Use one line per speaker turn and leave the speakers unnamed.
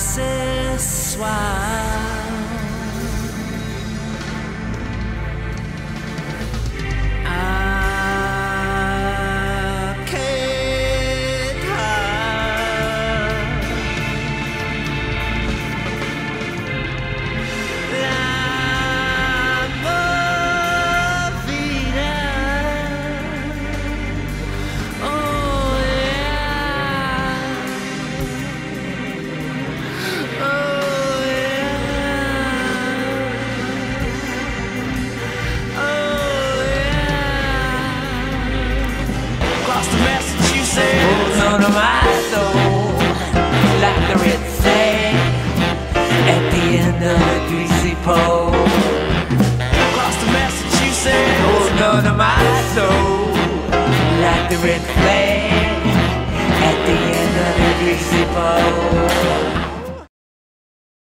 ce soir. under my soul. Like the red flag At the end of the greasy pole